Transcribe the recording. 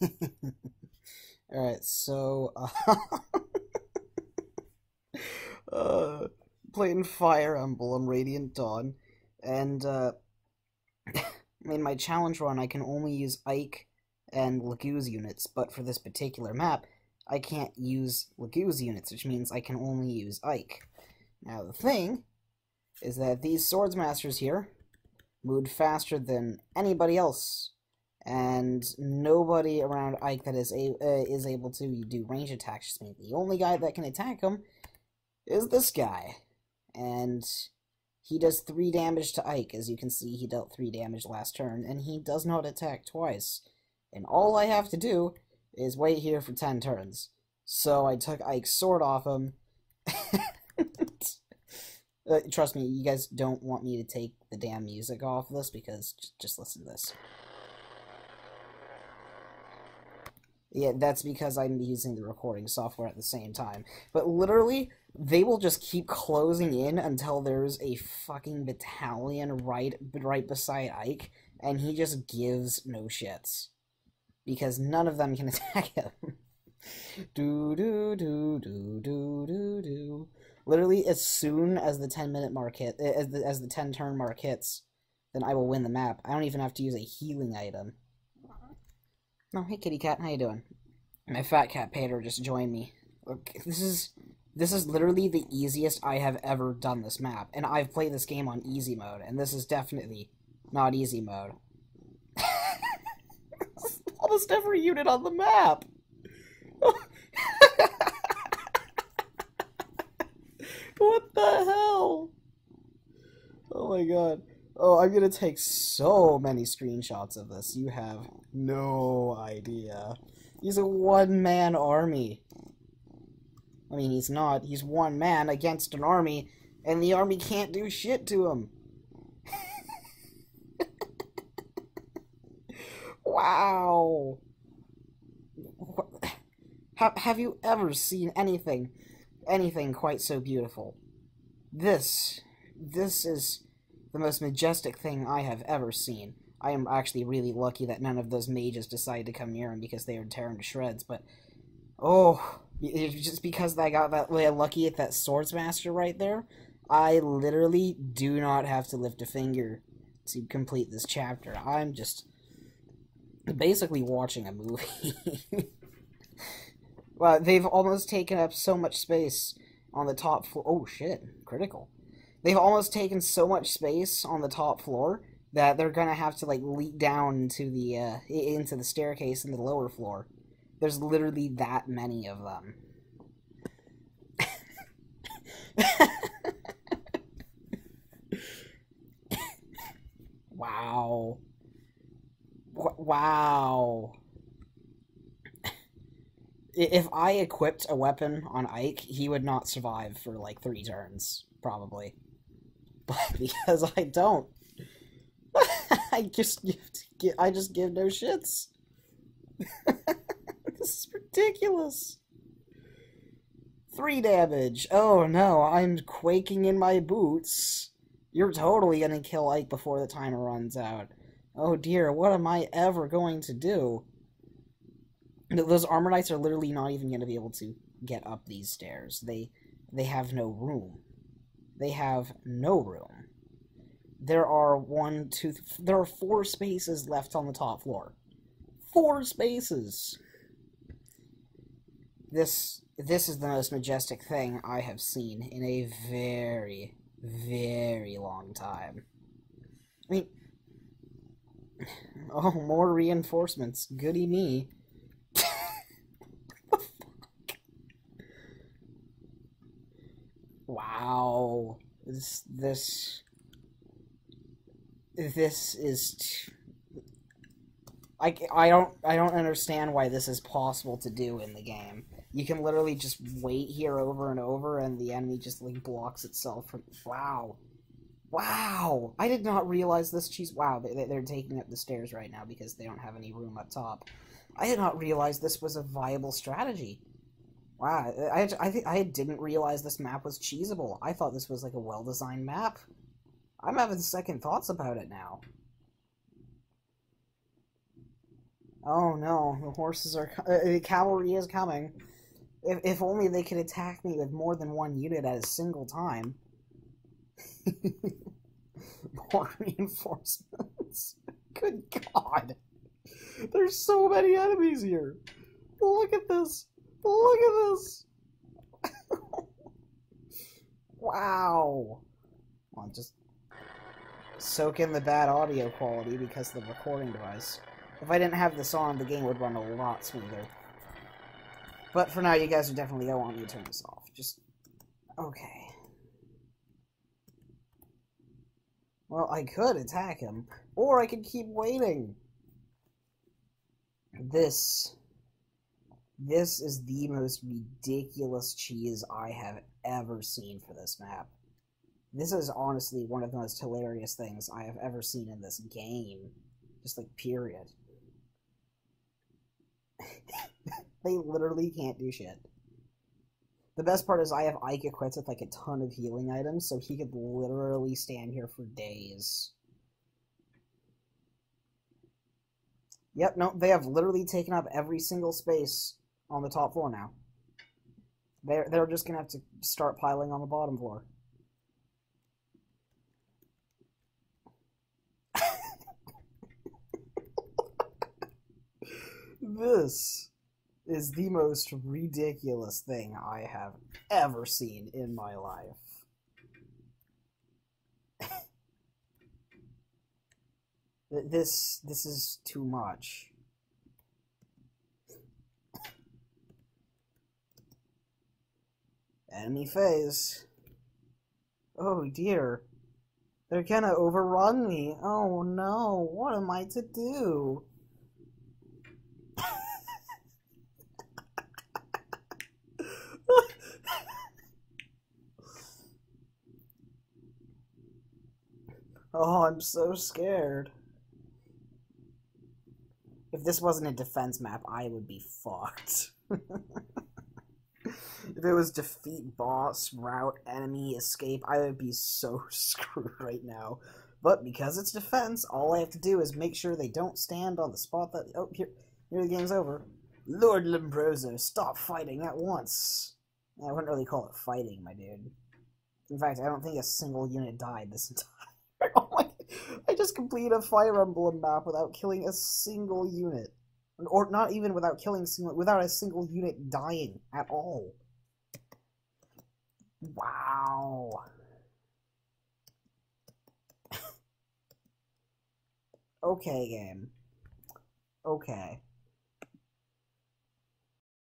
Alright, so uh, uh playing Fire Emblem Radiant Dawn, and uh in my challenge run I can only use Ike and Laguz units, but for this particular map, I can't use Laguz units, which means I can only use Ike. Now the thing is that these Swords Masters here moved faster than anybody else and nobody around Ike that is a uh, is able to do range attacks. means the only guy that can attack him is this guy, and he does three damage to Ike. As you can see, he dealt three damage last turn, and he does not attack twice. And all I have to do is wait here for ten turns. So I took Ike's sword off him. uh, trust me, you guys don't want me to take the damn music off this because just listen to this. Yeah, that's because I'm using the recording software at the same time. But literally, they will just keep closing in until there's a fucking battalion right right beside Ike, and he just gives no shits. Because none of them can attack him. do do do do do do do. Literally, as soon as the 10 minute mark hit, eh, as the, as the 10 turn mark hits, then I will win the map. I don't even have to use a healing item. Oh, hey kitty cat, how you doing? My fat cat Peter just joined me. Look, this is this is literally the easiest I have ever done this map, and I've played this game on easy mode, and this is definitely not easy mode. Almost every unit on the map. what the hell? Oh my god. Oh, I'm gonna take so many screenshots of this. You have no idea. He's a one-man army. I mean, he's not. He's one man against an army, and the army can't do shit to him. wow. Have, have you ever seen anything, anything quite so beautiful? This, this is the most majestic thing I have ever seen. I am actually really lucky that none of those mages decided to come near him because they would tear him to shreds, but... Oh, just because I got that way lucky at that swordsmaster right there, I literally do not have to lift a finger to complete this chapter. I'm just basically watching a movie. well, they've almost taken up so much space on the top floor. Oh shit, critical. They've almost taken so much space on the top floor that they're gonna have to like leak down into the uh, into the staircase in the lower floor. There's literally that many of them. wow. Wow. If I equipped a weapon on Ike, he would not survive for like three turns, probably. But because I don't, I just give, I just give no shits. this is ridiculous. Three damage. Oh no, I'm quaking in my boots. You're totally gonna kill Ike before the timer runs out. Oh dear, what am I ever going to do? Those armor knights are literally not even gonna be able to get up these stairs. They they have no room. They have no room there are one, two, th- there are four spaces left on the top floor. Four spaces. This this is the most majestic thing I have seen in a very, very long time. I mean, oh, more reinforcements. Goody me. Wow. This this this is i don't I don't understand why this is possible to do in the game. You can literally just wait here over and over, and the enemy just like blocks itself from. Wow, wow! I did not realize this. Cheese. Wow, they, they're taking up the stairs right now because they don't have any room up top. I did not realize this was a viable strategy. Wow, I I think I didn't realize this map was cheesable. I thought this was like a well designed map. I'm having second thoughts about it now. Oh no, the horses are. Uh, the cavalry is coming. If, if only they could attack me with more than one unit at a single time. more reinforcements. Good God. There's so many enemies here. Look at this. Look at this. wow. Well, just soak in the bad audio quality because of the recording device. If I didn't have this on, the game would run a lot smoother. But for now, you guys are definitely don't want me to turn this off. Just... Okay. Well, I could attack him, or I could keep waiting. This... This is the most ridiculous cheese I have ever seen for this map. This is honestly one of the most hilarious things I have ever seen in this game. Just like, period. they literally can't do shit. The best part is I have Ike equipped with like a ton of healing items, so he could literally stand here for days. Yep, no, they have literally taken up every single space on the top floor now. They're, they're just gonna have to start piling on the bottom floor. this is the most ridiculous thing I have ever seen in my life. this this is too much. Enemy phase. Oh dear. They're gonna overrun me. Oh no, what am I to do? oh, I'm so scared. If this wasn't a defense map, I would be fucked. If it was defeat boss, route, enemy, escape, I would be so screwed right now. But because it's defense, all I have to do is make sure they don't stand on the spot that. Oh, here, here the game's over. Lord Lombroso, stop fighting at once. I wouldn't really call it fighting, my dude. In fact, I don't think a single unit died this entire. oh my! I just completed a Fire Emblem map without killing a single unit, or not even without killing single, without a single unit dying at all. Wow. okay, game. Okay.